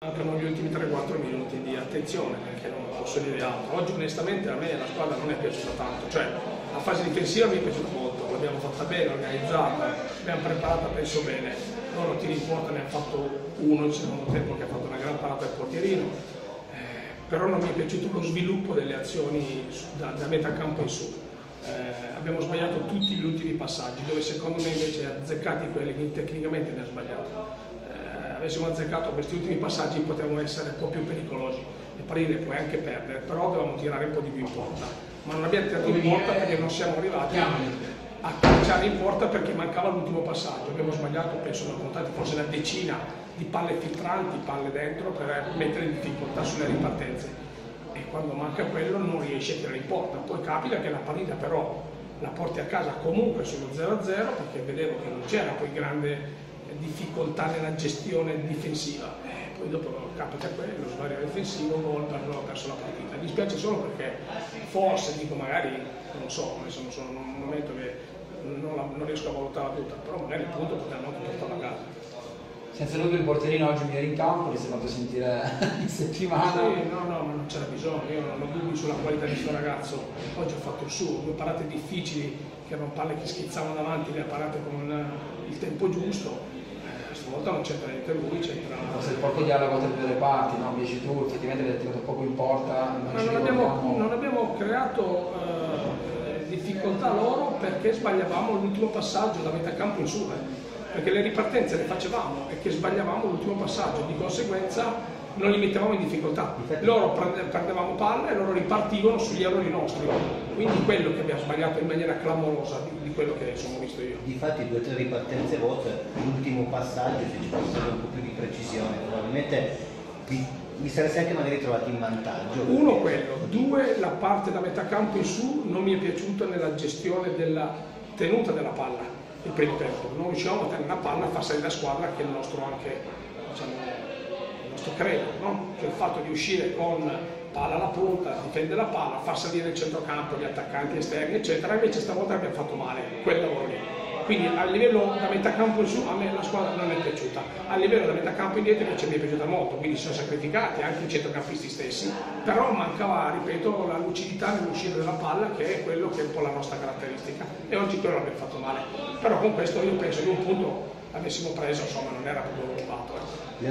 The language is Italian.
mancano gli ultimi 3-4 minuti di attenzione perché non posso dire altro. Oggi onestamente a me la squadra non è piaciuta tanto, cioè la fase difensiva mi è piaciuta molto, l'abbiamo fatta bene, organizzata, l'abbiamo preparata penso bene. Loro tiri in porta ne hanno fatto uno il secondo tempo che ha fatto una gran parata al portierino, eh, però non mi è piaciuto lo sviluppo delle azioni da, da metà campo in su. Eh, abbiamo sbagliato tutti gli ultimi passaggi, dove secondo me invece azzeccati quelli che tecnicamente ne ha sbagliato avessimo azzeccato questi ultimi passaggi potevamo essere un po' più pericolosi. Le partite puoi anche perdere, però dovevamo tirare un po' di più in porta. Ma non abbiamo tirato in porta perché non siamo arrivati a calciare in porta perché mancava l'ultimo passaggio. Abbiamo sbagliato, penso, ne contati forse una decina di palle filtranti, palle dentro per mettere in difficoltà sulle ripartenze. Quando manca quello non riesci a tirare in porta. Poi capita che la partita però la porti a casa comunque sullo 0-0 perché vedevo che non c'era poi grande difficoltà nella gestione difensiva. Eh, poi dopo capita quello, sbaglio difensivo, gol, perdo, ho perso la partita. Mi spiace solo perché forse, dico magari, non so, adesso non sono in un momento che non, la, non riesco a valutarla tutta, però magari il punto potremmo anche portarla. Senza dubbio il portierino oggi mi era in campo, mi si è fatto sentire in settimana. Sì, no, no, ma non c'era bisogno, io non ho dubbi sulla qualità di questo ragazzo. Oggi ha fatto il suo, due parate difficili, che erano palle che schizzavano davanti, le ha parate con il tempo giusto stavolta non c'entra niente lui, c'entra... Forse il porco dialogo tra le due parti, no? Dici tu, effettivamente avete tirato poco in porta. Non, non, abbiamo, non, abbiamo, creato eh, difficoltà loro perché sbagliavamo l'ultimo passaggio da metà campo in su, eh. Perché le ripartenze le facevamo e che sbagliavamo l'ultimo passaggio, di conseguenza non li mettevamo in difficoltà. Loro perdevamo palle e loro ripartivano sugli errori nostri. Quindi quello che abbiamo sbagliato in maniera clamorosa di, di quello che sono visto io. Difatti due o tre ripartenze vostre, l'ultimo passaggio se ci fosse stato un po' più di precisione, probabilmente vi, vi sareste anche magari trovati in vantaggio. Uno quello, due la parte da metà campo in su non mi è piaciuta nella gestione della tenuta della palla il primo tempo. Non riuscivamo a tenere la palla a far salire la squadra che è il nostro anche diciamo, questo credo, no? cioè il fatto di uscire con palla alla punta, difendere la palla, far salire il centrocampo, gli attaccanti esterni, eccetera, invece stavolta abbiamo fatto male quel lavoro lì. Quindi a livello da metà campo in su a me la squadra non è piaciuta, a livello da metà campo indietro invece mi è piaciuta molto, quindi si sono sacrificati anche i centrocampisti stessi, però mancava, ripeto, la lucidità nell'uscire della palla che è quello che è un po' la nostra caratteristica e oggi quello l'abbiamo fatto male. Però con questo io penso che un punto l'avessimo preso, insomma non era proprio rubato. Eh.